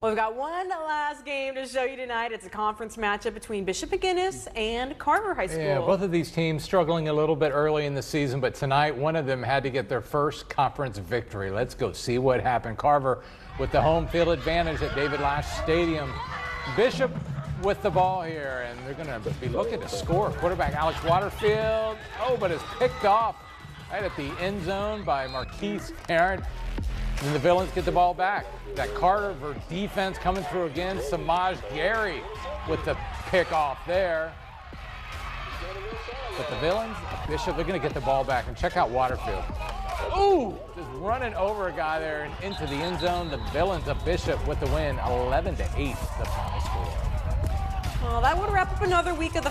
Well, we've got one last game to show you tonight. It's a conference matchup between Bishop McGuinness and Carver High School. Yeah, both of these teams struggling a little bit early in the season, but tonight one of them had to get their first conference victory. Let's go see what happened. Carver with the home field advantage at David Lash Stadium. Bishop with the ball here, and they're going to be looking to score. Quarterback Alex Waterfield. Oh, but it's picked off right at the end zone by Marquise Parent. And the Villains get the ball back. That Carver defense coming through again. Samaj Gary with the pick off there. But the Villains, Bishop, they're going to get the ball back. And check out Waterfield. Ooh, just running over a guy there and into the end zone. The Villains of Bishop with the win, 11 to 8, the final score. Well, that would wrap up another week of the